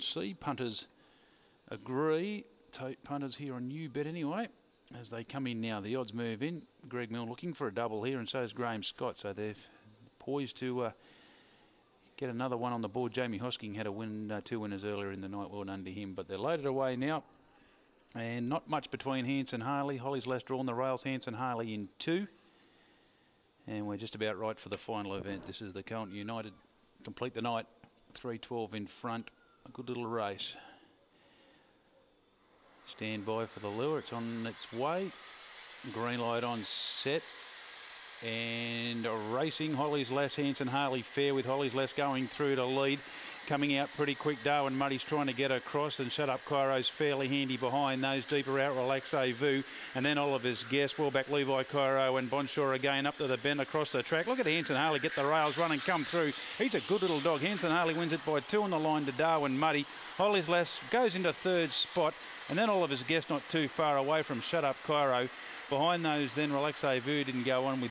see. Punters agree. Tote punters here on UBET anyway. As they come in now, the odds move in. Greg Mill looking for a double here, and so is Graham Scott. So they're poised to uh, get another one on the board. Jamie Hosking had a win, uh, two winners earlier in the night. Well done to him. But they're loaded away now. And not much between Hanson Harley. Holly's Lass drawn the rails. Hanson Harley in two. And we're just about right for the final event. This is the Carlton United complete the night. 312 in front. A good little race. Stand by for the lure. It's on its way. Green light on set. And racing. Holly's Lass, Hanson Harley fair with Holly's Lass going through to lead. Coming out pretty quick, Darwin Muddy's trying to get across and shut up Cairo's fairly handy behind those. Deeper out, Relaxe Vu. And then Oliver's Guess. Well back Levi Cairo and Bonshore again up to the bend across the track. Look at Hanson Harley get the rails run and come through. He's a good little dog. Hanson Harley wins it by two on the line to Darwin Muddy. Holly's Lass goes into third spot. And then Oliver's Guess not too far away from Shut Up Cairo. Behind those, then Relaxe Vu didn't go on with